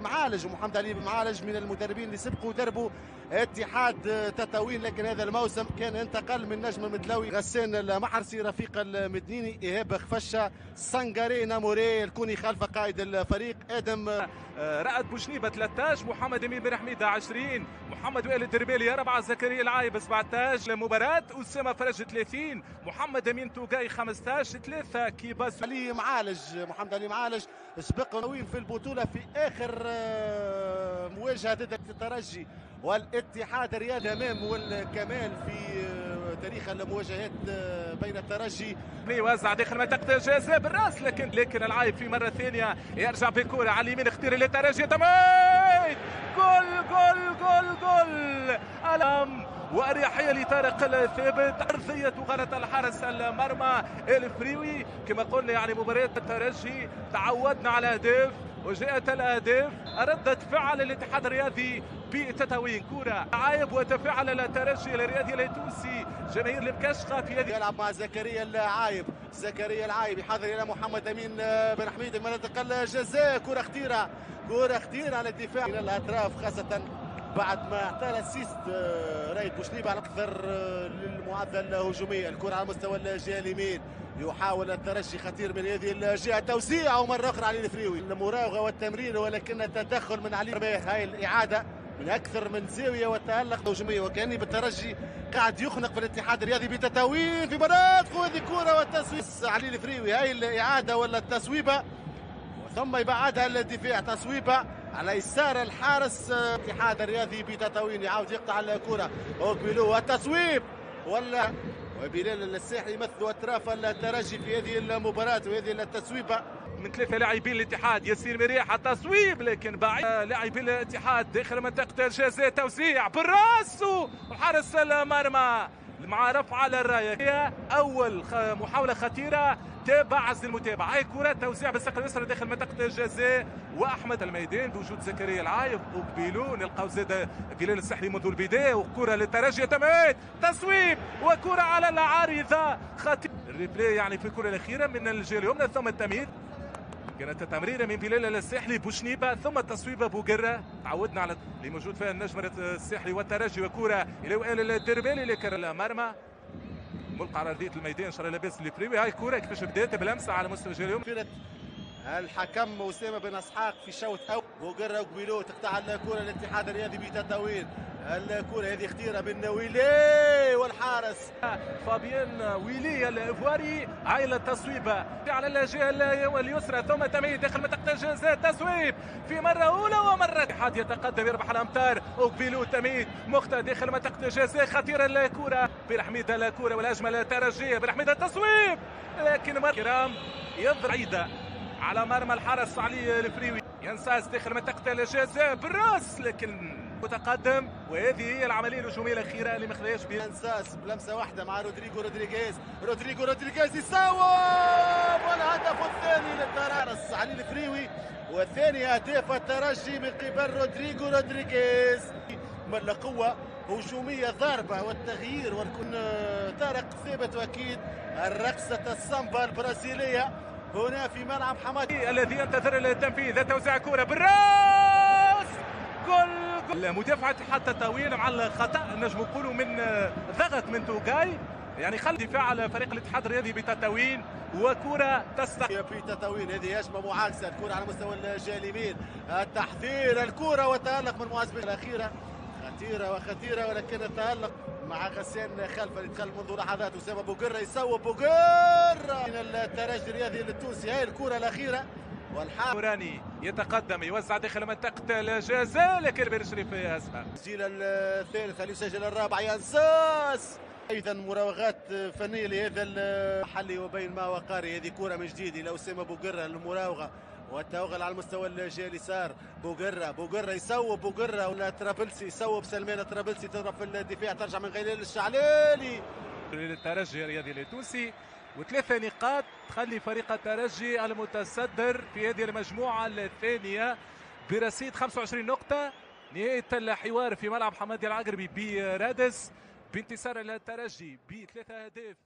معاه معالج ومحمد علي بن معالج من المدربين اللي سبقوا دربوا اتحاد تطاوين لكن هذا الموسم كان انتقل من نجم المدلوي غسان المحرسي رفيق المدنيني إيهاب خفشة سانغاري ناموري الكوني خلف قائد الفريق. آدم آه، رائد بوشنيبه 13 محمد أمين بن حميدة 20 محمد وائل الدربيلي 4 زكريا العايب 17 مباراة أسامة فرج 30 محمد أمين توقاي 15 3 كيباس. علي معالج محمد علي معالج سبق في البطولة في آخر مواجهة ضد الترجي والاتحاد الرياضي أمام والكمال في آه، تاريخ المواجهات آه، بين الترجي. يوزع داخل منطقة الجزاء بالراس لكن لكن العايب في مرة ثانية يرجع بكرة على اليمين اختيار للترجي تميت جول جول جول جول! ألم وأريحية لطارق الثابت. أرضية غلط الحارس المرمى إلفريوي. كما قلنا يعني مباراة الترجي تعودنا على اهداف وجاءت الأهداف ردة فعل الاتحاد الرياضي بتتاوين كرة. عايب وتفاعل الترجي الرياضي التونسي جماهير المكشخة في هذه يلعب مع زكريا العايب. زكريا العايب يحضر إلى محمد أمين بن حميد منطقة الجزاء. كرة خطيرة كرة خطيرة على الدفاع. من الأطراف خاصة بعد ما اعطى الأسيست آه، رايد بوشليب على أكثر آه، للمعدل الهجومي الكرة على مستوى الجهه اليمين. يحاول الترجي خطير من هذه الجهه توسيع ومره أخرى علي الفريوي. المراوغة والتمرير ولكن التدخل من علي هاي الإعادة من أكثر من زاوية وتالق هجوميه وكأني بالترجي قاعد يخنق في الاتحاد الرياضي بتتاويل في مرات هذه كره والتسويب. علي الفريوي هاي الإعادة ولا التسويبة؟ ثم يبعدها الدفاع تصويبه على يسار الحارس الاتحاد الرياضي بتطاوين يعاود يقطع الكرة. اوكبيلو التصويب ولا وبلال الساحلي يمثل أطراف الترجي في هذه المباراة وهذه التسويبة. من ثلاثة لاعبين الاتحاد ياسين مريح التصويب لكن بعيد. لاعبين الاتحاد داخل منطقة الجزاء توزيع بالراس وحارس المرمى. مع رفع على الراية. أول محاولة خطيرة تابع عز المتابعة هاي كرة توزيع بالساق اليسرى داخل منطقة الجزاء. وأحمد الميدان بوجود زكريا العايف وقبيلو. نلقاو زاد بلال السحلي منذ البداية. وكرة للترجي تميت تصويب. وكرة على العارضة. خطير. الريبلاي يعني في الكرة الأخيرة من الجهة اليمنى ثم التمهيد. كانت تمريرة من بلال الساحلي بوشنيبة ثم تصويبه بوقره تعودنا على اللي موجود فيها النجم الساحلي والترجي وكره إلى وائل الدربالي لكن المرمى ملقى على ارضيه الميدان شرى لاباس الفريوي هاي الكره كيفاش بدات؟ بلمسة على مستوى اليوم الحكم أسامة بن إسحاق في شوط أول. بوقره وقبيلو تقطع الكره الاتحاد الرياضي بتطاوين الكره هذه خطيرة من ويلي والحارس. فابيان ويلي الإفواري عائله تصويبه على الجهه اليسرى ثم تمييز داخل منطقة الجزاء تصويب في مرة أولى ومرة الاتحاد يتقدم يربح الامتار وقبيلو تمييز مختار داخل منطقة الجزاء خطيرة الكره برحميد الكره والأجمل الترجية. برحميد التصويب. لكن مره كرام يضرب. عيده على مرمى الحرس علي الفريوي. ينساس داخل منطقة الجزاء بالراس لكن متقدم. وهذه هي العملية الهجومية الأخيرة اللي ما خذاش بها ينساس بلمسة واحدة مع رودريجو رودريغيز. رودريجو رودريغيز يصوب والهدف الثاني للترارس علي الفريوي. والثاني أهداف الترجي من قبل رودريجو رودريغيز. من قوة هجومية ضاربة والتغيير والكن طارق ثابت وأكيد. الرقصة السامبا البرازيلية. هنا في ملعب حمادي الذي ينتظر التنفيذ. توزيع كرة بالراس. جول مدافعة حتى طويل مع الخطأ. نجم نقولوا من ضغط من توغاي. يعني خل دفاع على فريق الاتحاد الرياضي بتطاوين وكرة تستحق. في تطاوين هذه هجمة معاكسة. الكرة على مستوى الجهة اليمين التحضير الكرة والتألق من معز الأخيرة خطيرة وخطيرة ولكن التألق مع غسان خلف اللي دخل منذ لحظات. أسامة بوقره يصوب بوقره من الترجي الرياضي التونسي هاي الكرة الأخيرة. والحارس نوراني يتقدم يوزع داخل منطقة الجزاء لكن بن شريف يسمع التسجيل الثالث يسجل الرابع ينساس. أيضا مراوغات فنية لهذا المحلي وبين ما وقاري هذه كرة من جديد إلى أسامة بوقره المراوغة والتوغل على المستوى الجهه اليسار. بوغرة بوغرة يصوب بوغرة ولا ترابلسي يصوب سلمان ترابلسي تضرب في الدفاع ترجع من غليل الشعلالي للترجي الرياضي التونسي وثلاثة نقاط تخلي فريق الترجي المتصدر في هذه المجموعة الثانية. برصيد 25 نقطة. نهاية الحوار في ملعب حمادي العقربي برادس بانتصار الترجي بثلاثة أهداف.